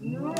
No.